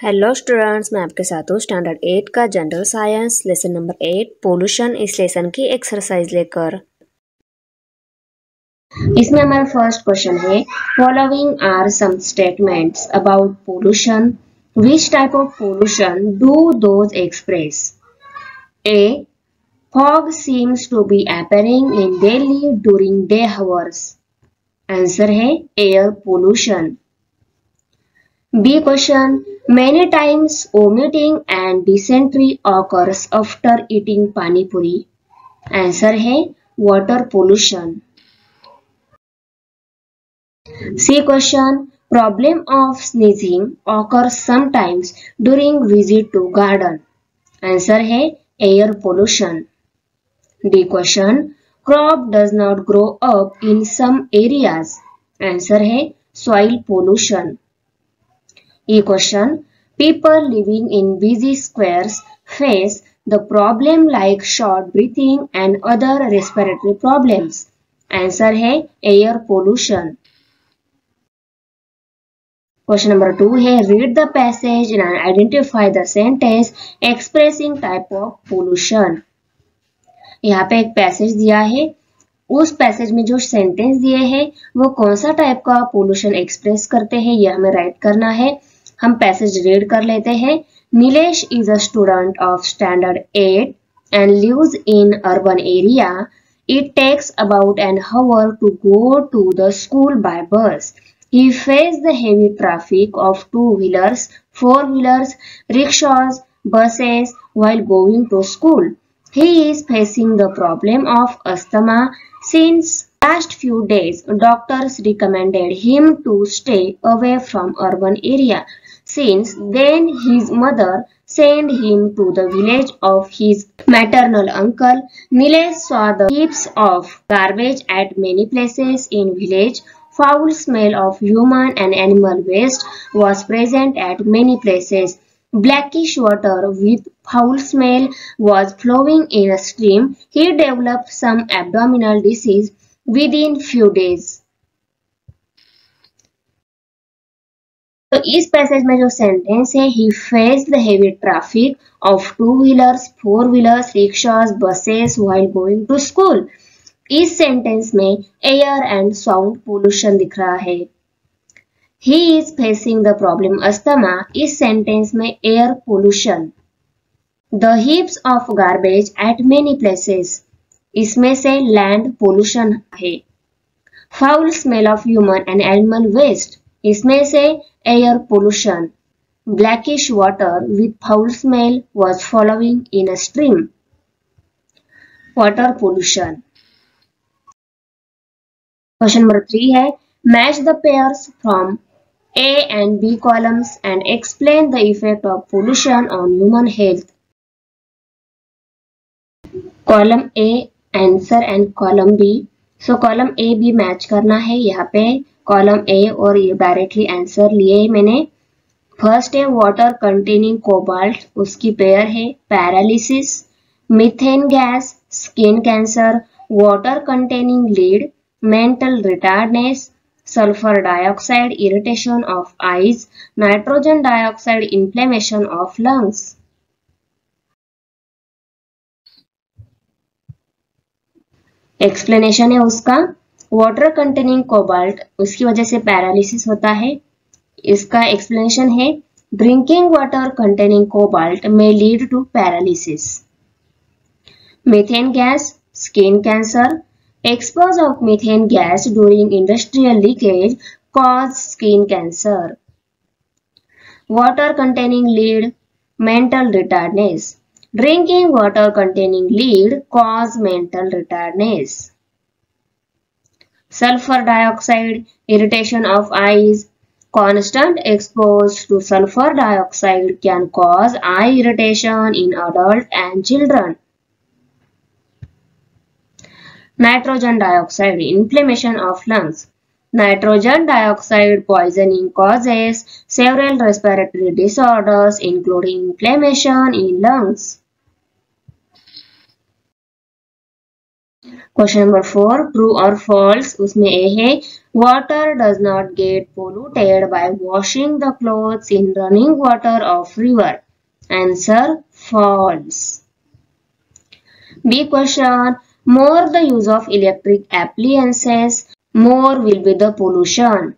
Hello students मैं आपके साथ हूँ स्टैंडर्ड एट का general science lesson number eight pollution इस लेसन की एक्सरसाइज लेकर। इसमें हमारा फ़र्स्ट क्वेश्चन है following are some statements about pollution which type of pollution do those express A fog seems to be appearing in daily during day hours. Answer है air pollution B question many times vomiting and dysentery occurs after eating panipuri answer है water pollution C question problem of sneezing occur sometimes during visit to garden answer है air pollution D question crop does not grow up in some areas answer है soil pollution A question People living in busy squares face the problem like short breathing and other respiratory problems. Answer है air pollution. Question number two है read the passage and identify the sentence expressing type of pollution. यहाँ पे एक passage दिया है उस passage में जो सेंटेंस दिए हैं वो कौन सा टाइप का पोल्यूशन एक्सप्रेस करते हैं ये हमें राइट करना है हम पैसेज रीड कर लेते हैं Nilesh is a student of standard eight and lives in urban area It takes about an hour to go to the school by bus. He faced the heavy traffic of two-wheelers, four-wheelers, rickshaws, buses while going to school. He is facing the problem of asthma since last few days. Doctors recommended him to stay away from urban area. Since then his mother sent him to the village of his maternal uncle. Nilesh saw the heaps of garbage at many places in village. Foul smell of human and animal waste was present at many places. Blackish water with foul smell was flowing in a stream. He developed some abdominal disease within few days. इस passage में जो sentence है he face the heavy traffic of two wheelers four wheelers rickshaws buses while going to school इस sentence में air and sound pollution दिख रहा है। He is facing the problem asthma इस सेंटेंस में air pollution the heaps of garbage at many places इसमें से land pollution है। Foul smell of human and animal waste इसमें से air pollution blackish water with foul smell was following in a stream water pollution question number three है match the pair from A and B columns and explain the effect of pollution on human health column A answer and column B so column A B match करना है, यहाँ पे column A और ये directly answer लिए मैंने। First है water containing cobalt उसकी पेयर है paralysis methane gas skin cancer water containing lead mental retardness sulphur dioxide irritation of eyes nitrogen dioxide inflammation of lungs explanation है उसका। वाटर कंटेनिंग कोबाल्ट उसकी वजह से पैरालिसिस होता है। इसका एक्सप्लेनेशन है drinking water containing cobalt may lead to paralysis methane gas skin cancer expose of methane gas during industrial leakage cause skin cancer water containing lead mental retardness drinking water containing lead cause mental retardness sulfur dioxide, irritation of eyes. Constant exposure to sulfur dioxide can cause eye irritation in adults and children. Nitrogen dioxide, inflammation of lungs. Nitrogen dioxide poisoning causes several respiratory disorders including inflammation in lungs. Question number four true और false उसमें A है water does not get polluted by washing the clothes in running water of river answer false B question more the use of electric appliances more will be the pollution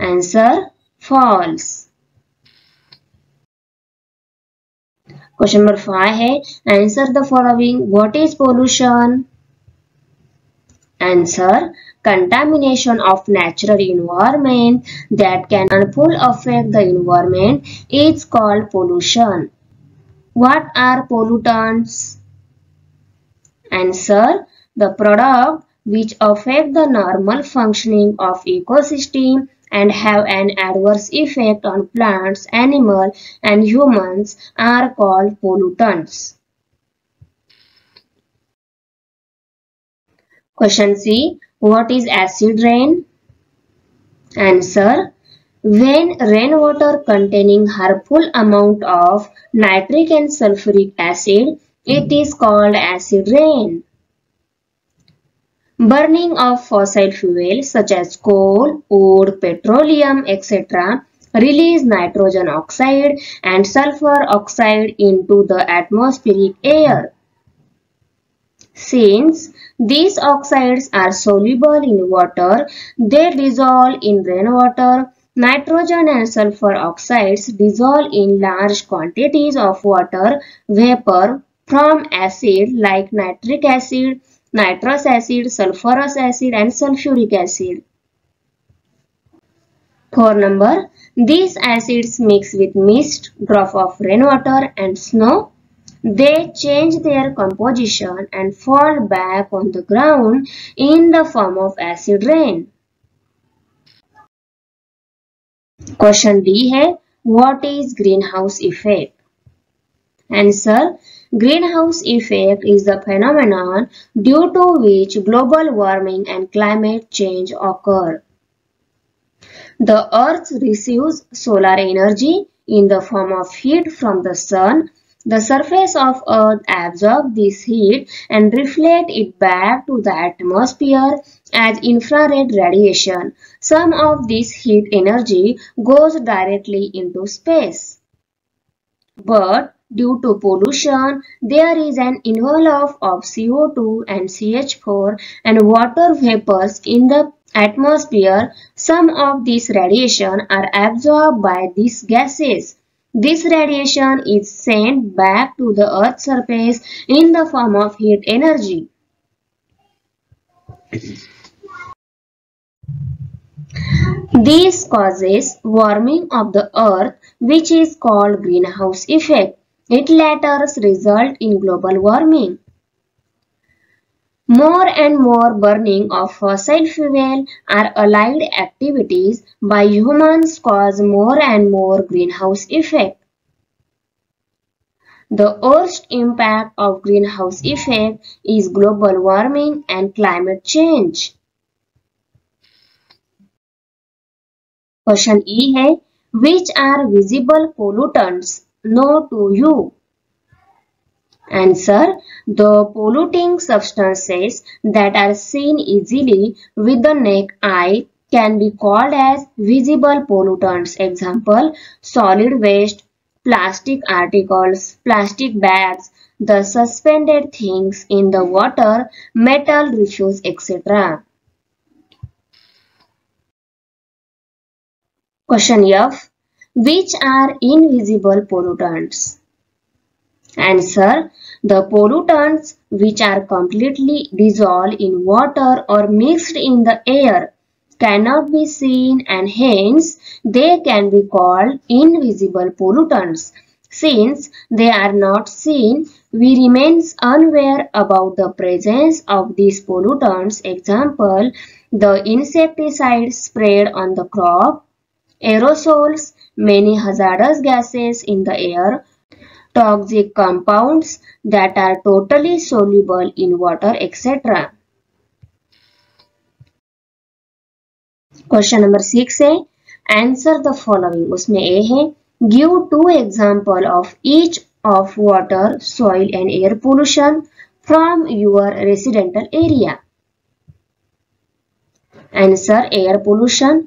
answer false question number five है answer the following what is pollution Answer. Contamination of natural environment that can harmful affect the environment is called pollution. What are pollutants? Answer. The product which affect the normal functioning of ecosystem and have an adverse effect on plants, animals and humans are called pollutants. Question C. What is acid rain? Answer. When rainwater containing harmful amount of nitric and sulfuric acid, it is called acid rain. Burning of fossil fuels such as coal, wood, petroleum, etc. release nitrogen oxide and sulfur oxide into the atmospheric air. Since these oxides are soluble in water, they dissolve in rainwater. Nitrogen and sulfur oxides dissolve in large quantities of water vapor from acid like nitric acid, nitrous acid, sulfurous acid and sulfuric acid. Four number, these acids mix with mist, drop of rainwater and snow. They change their composition and fall back on the ground in the form of acid rain. Question D है What is greenhouse effect? Answer Greenhouse effect is the phenomenon due to which global warming and climate change occur. The earth receives solar energy in the form of heat from the sun. The surface of earth absorbs this heat and reflect it back to the atmosphere as infrared radiation. Some of this heat energy goes directly into space. But Due to pollution, there is an envelope of CO2 and CH4 and water vapors in the atmosphere. Some of this radiation are absorbed by these gases. This radiation is sent back to the Earth's surface in the form of heat energy. This causes warming of the earth which is called greenhouse effect. It later results in global warming. More and more burning of fossil fuel are allied activities by humans cause more and more greenhouse effect. The worst impact of greenhouse effect is global warming and climate change. Question E Which are visible pollutants no to you? Answer. The polluting substances that are seen easily with the naked eye can be called as visible pollutants. Example, solid waste, plastic articles, plastic bags, the suspended things in the water, metal refuse, etc. Question F. Which are invisible pollutants? Answer. The pollutants which are completely dissolved in water or mixed in the air cannot be seen and hence they can be called invisible pollutants. Since they are not seen, we remain unaware about the presence of these pollutants. Example, the insecticides sprayed on the crop, aerosols, many hazardous gases in the air, toxic compounds that are totally soluble in water, etc. Question number six है answer the following उसमें A है give two example of each of water soil and air pollution from your residential area answer air pollution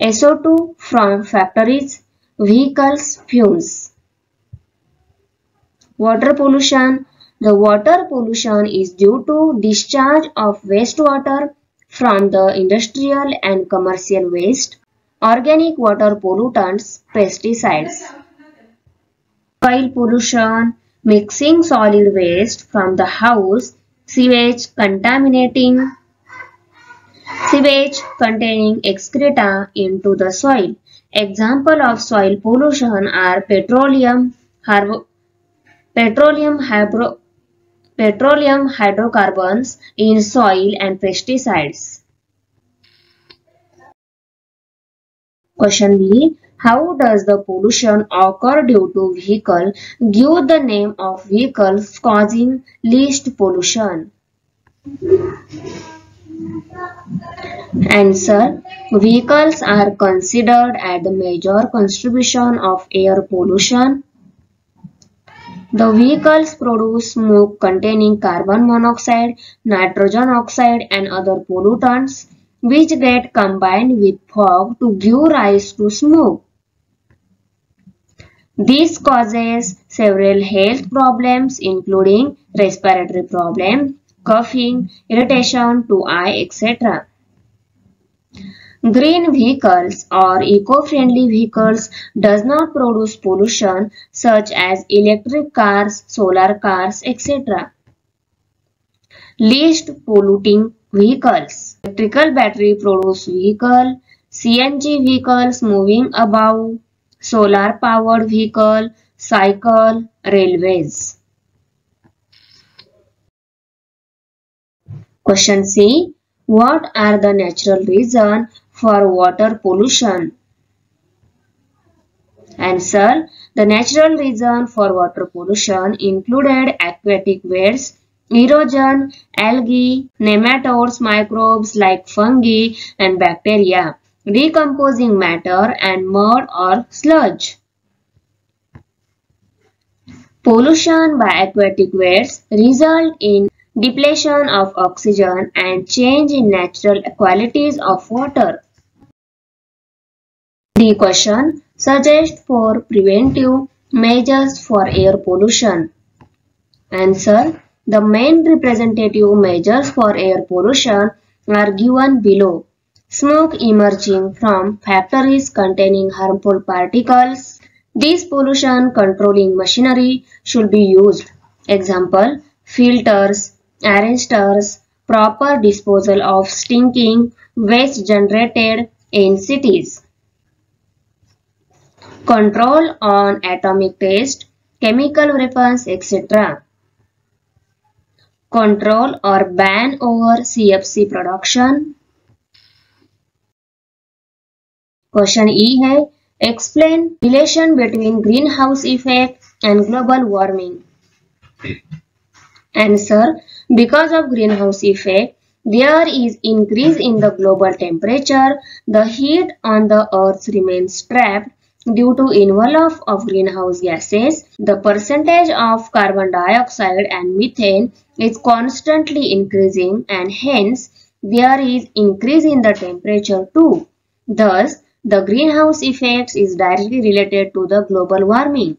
SO2 from factories, vehicles, fumes. Water pollution. The water pollution is due to discharge of wastewater from the industrial and commercial waste, organic water pollutants, pesticides. Soil pollution, mixing solid waste from the house, sewage contaminating sewage containing excreta into the soil. Example of soil pollution are petroleum, petroleum, hydro petroleum hydrocarbons in soil and pesticides. Question B. How does the pollution occur due to vehicle? Give the name of vehicles causing least pollution. Answer. Vehicles are considered as the major contribution of air pollution. The vehicles produce smoke containing carbon monoxide, nitrogen oxide and other pollutants which get combined with fog to give rise to smoke. This causes several health problems including respiratory problems, coughing, irritation to eye, etc. Green vehicles or eco-friendly vehicles does not produce pollution such as electric cars, solar cars, etc. Least polluting vehicles. Electrical battery produce vehicle, CNG vehicles moving above, solar powered vehicle, cycle, railways. Question C. What are the natural reasons for water pollution? Answer. The natural reason for water pollution included aquatic weeds, erosion, algae, nematodes, microbes like fungi and bacteria, decomposing matter and mud or sludge. Pollution by aquatic weeds result in depletion of oxygen and change in natural qualities of water. The question suggests for preventive measures for air pollution. Answer The main representative measures for air pollution are given below. Smoke emerging from factories containing harmful particles. This pollution controlling machinery should be used. Example, filters, arresters, proper disposal of stinking waste generated in cities. Control on atomic test, chemical weapons, etc. Control or ban over CFC production. Question E है Explain relation between greenhouse effect and global warming. Answer because of greenhouse effect, there is increase in the global temperature. The heat on the earth remains trapped due to envelope of greenhouse gases. The percentage of carbon dioxide and methane is constantly increasing and hence there is increase in the temperature too. Thus, the greenhouse effect is directly related to the global warming.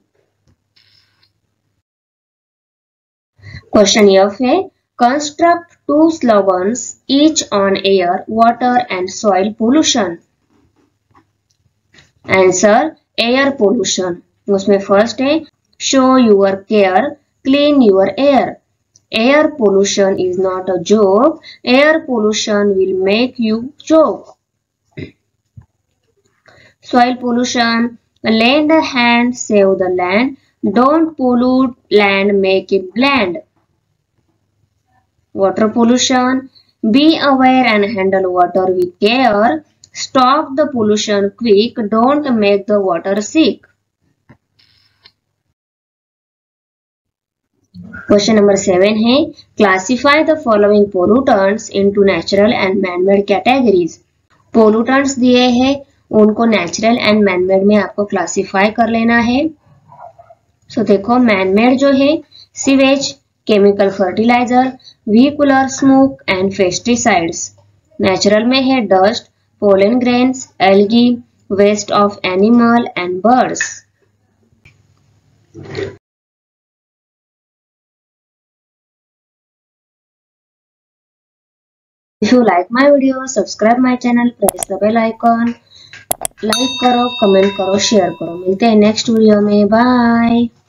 Question F Construct two slogans, each on air, water and soil pollution. Answer Air pollution. उसमें first है Show your care, clean your air. Air pollution is not a joke. Air pollution will make you choke. Soil pollution. Lend a hand, save the land. Don't pollute land, make it bland. Water pollution. Be aware and handle water with care. Stop the pollution quick. Don't make the water sick. Question number seven है classify the following pollutants into natural and manmade categories pollutants दिए हैं उनको natural and manmade में आपको classify कर लेना है सो so, देखो मैनमेड जो है sewage chemical fertiliser vehicular smoke and pesticides natural में है dust pollen grains, algae, waste of animal and birds. If you like my video, subscribe my channel, press the bell icon, like karo comment karo share karo milte hain next video mein Bye.